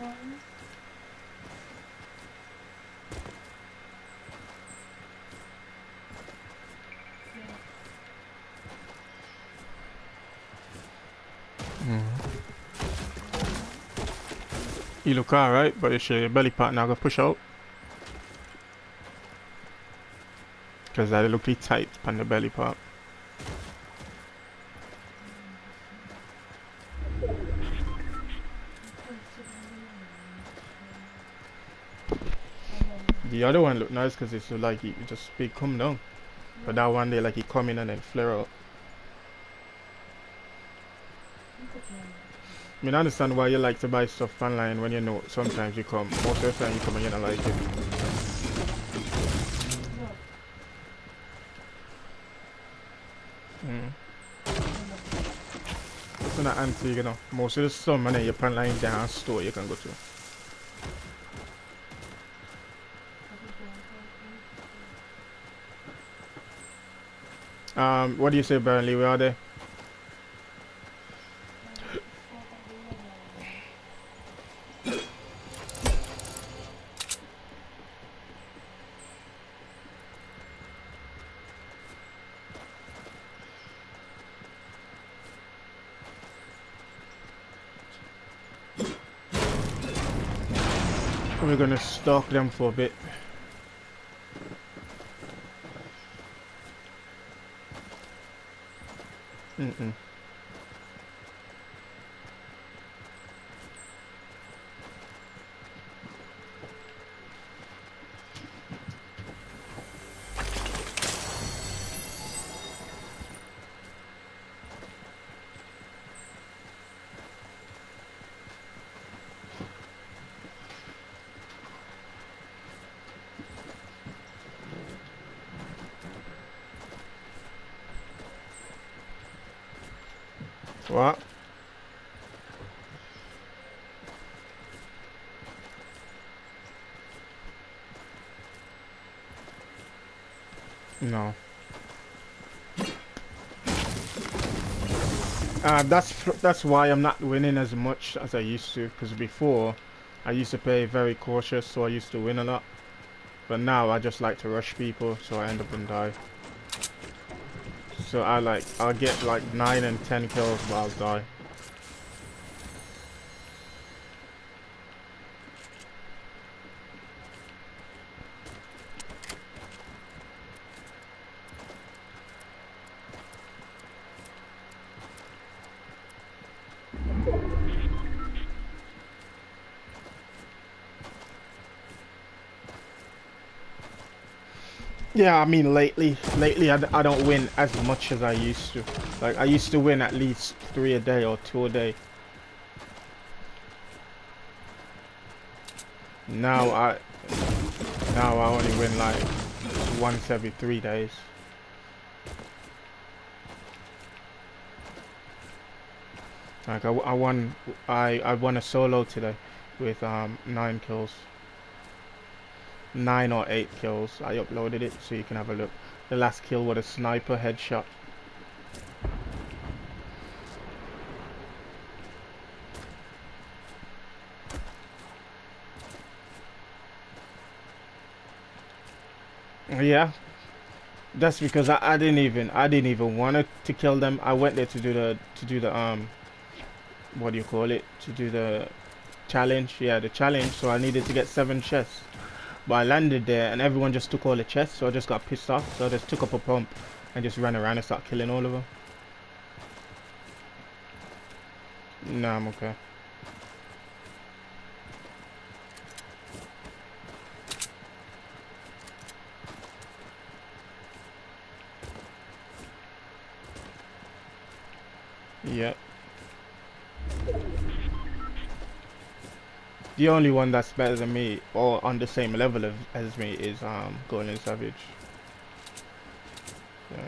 Mm. You look alright, but it's your belly part now go push out. Because that look pretty tight on the belly part. The other one look nice because it's like it just big come down. But that one they like it come in and then flare up. I mean, I understand why you like to buy stuff online when you know sometimes you come, most of the time you come and you don't like it. Mm. It's not antique, you know. Most of the stuff money you online down store you can go to. Um, what do you say, Burnley? Where are they? We're gonna stalk them for a bit. Mm-mm. What? No. Uh, that's that's why I'm not winning as much as I used to. Because before, I used to play very cautious, so I used to win a lot. But now I just like to rush people, so I end up and die. So I like, I'll get like 9 and 10 kills while I die. Yeah, I mean lately, lately I don't win as much as I used to. Like I used to win at least three a day or two a day. Now I, now I only win like once every three days. Like I, I won, I I won a solo today with um nine kills nine or eight kills. I uploaded it so you can have a look. The last kill was a sniper headshot. Yeah, that's because I, I didn't even I didn't even want to kill them. I went there to do the to do the um what do you call it to do the challenge. Yeah, the challenge. So I needed to get seven chests. But I landed there and everyone just took all the chests, so I just got pissed off. So I just took up a pump and just ran around and started killing all of them. Nah, I'm okay. Yep. The only one that's better than me or on the same level of, as me is um Golden Savage. Yeah.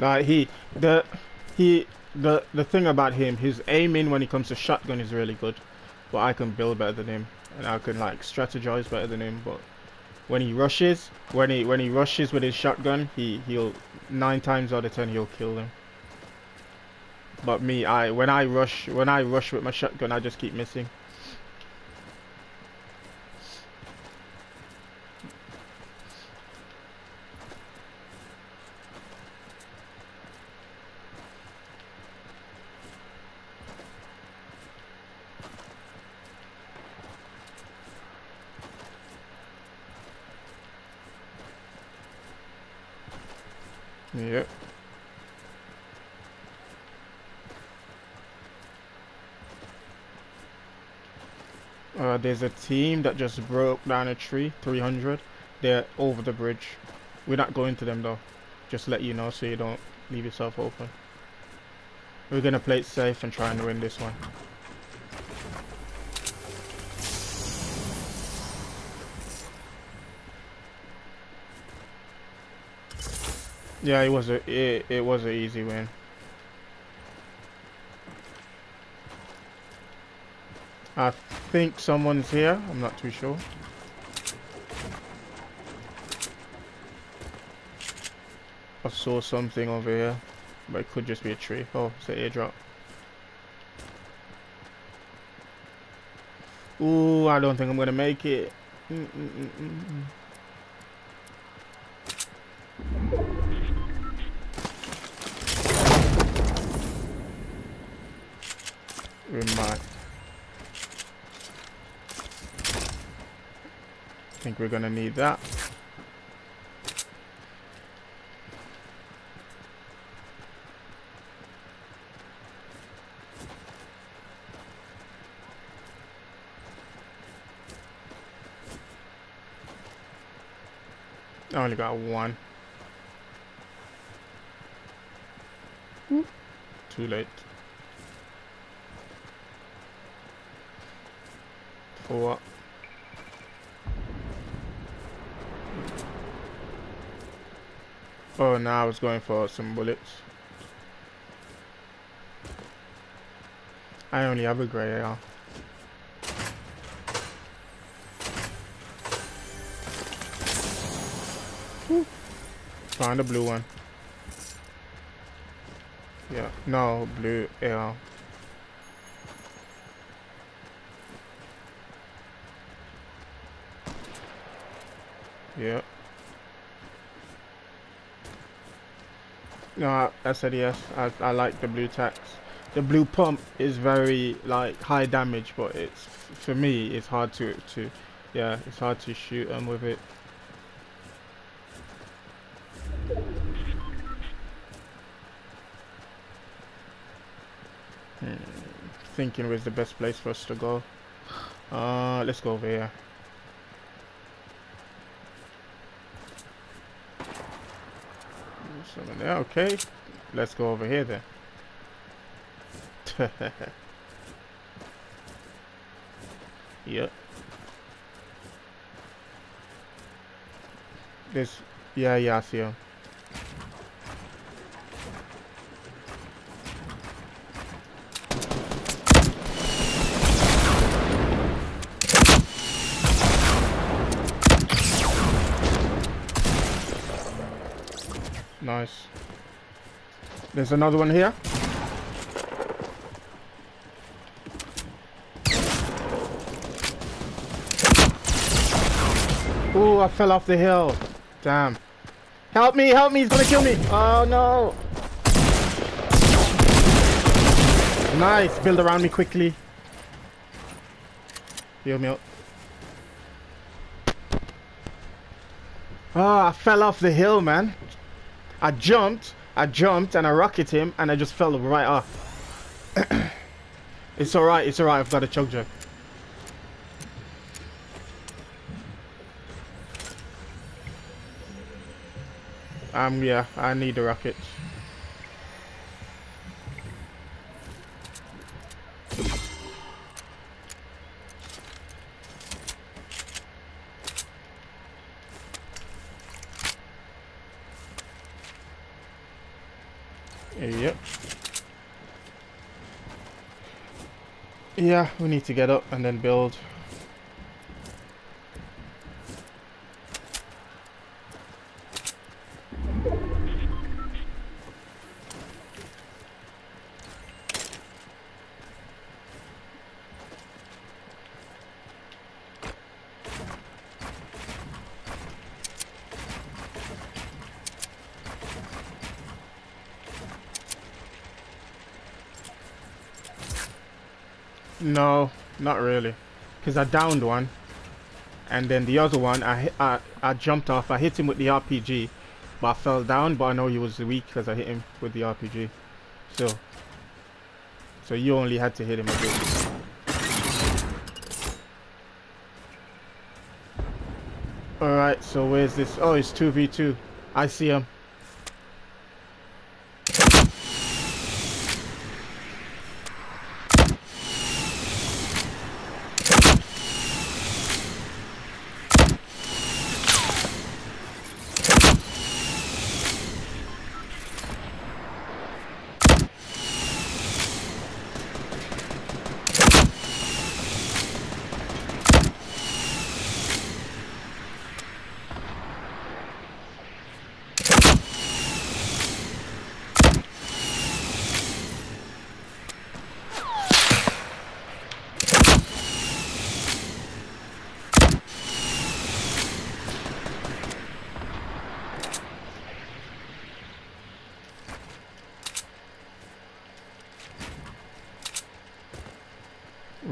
Nah, he the he the the thing about him, his aiming when it comes to shotgun is really good, but I can build better than him and I can like strategize better than him. But when he rushes, when he when he rushes with his shotgun, he he'll nine times out of ten he'll kill them. But me, I when I rush when I rush with my shotgun, I just keep missing. Yep. Uh, there's a team that just broke down a tree, 300. They're over the bridge. We're not going to them though. Just let you know so you don't leave yourself open. We're gonna play it safe and try and win this one. Yeah, it was a it, it was an easy win. I think someone's here. I'm not too sure. I saw something over here, but it could just be a tree. Oh, it's an airdrop. Ooh, I don't think I'm gonna make it. Mm -mm -mm might. I think we're gonna need that. I only got one. Hmm. Too late. For what? Oh, now I was going for some bullets. I only have a grey AR. Found a blue one. Yeah, no, blue AR. Yeah. No, I, I said yes. I, I like the blue tacs. The blue pump is very like high damage, but it's for me it's hard to to yeah it's hard to shoot them with it. Hmm. Thinking where's the best place for us to go. Uh, let's go over here. Someone there, okay. Let's go over here then. yep. This, yeah, yeah, I see him. Nice. There's another one here. Ooh, I fell off the hill. Damn. Help me, help me, he's gonna kill me. Oh no. Nice, build around me quickly. Heal me up. Oh, I fell off the hill, man. I jumped, I jumped and I rocketed him and I just fell right off. it's alright, it's alright, I've got a chug jug. Um, yeah, I need the rockets. Yep. Yeah, we need to get up and then build. No, not really. Because I downed one. And then the other one, I, I, I jumped off. I hit him with the RPG. But I fell down, but I know he was weak because I hit him with the RPG. So, so you only had to hit him a bit. Alright, so where's this? Oh, it's 2v2. I see him.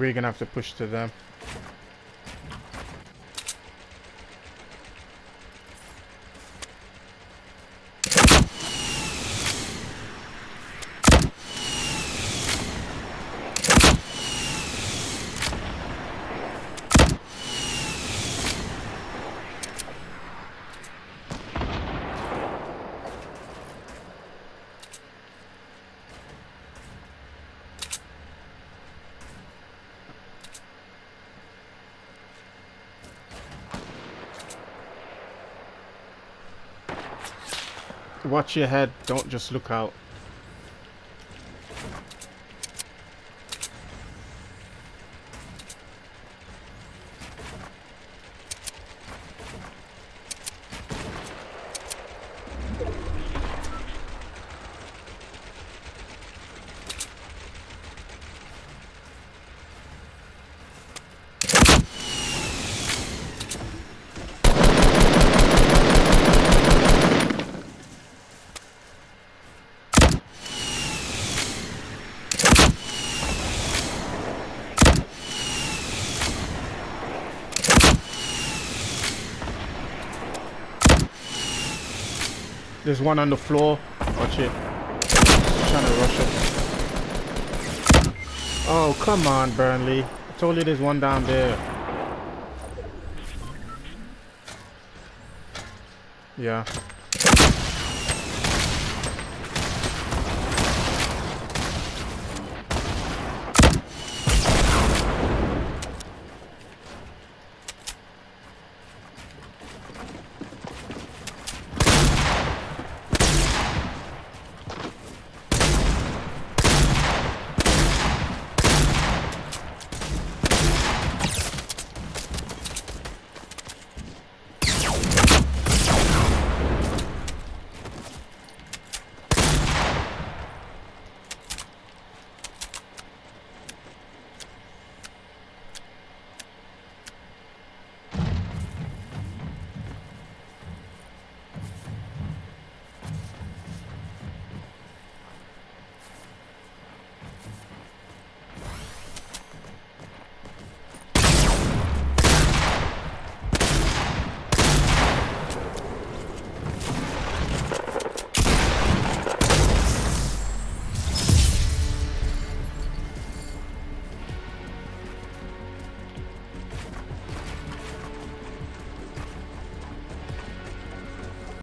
We're gonna have to push to them. Watch your head, don't just look out. There's one on the floor. Watch it. trying to rush it. Oh, come on, Burnley. I told you there's one down there. Yeah.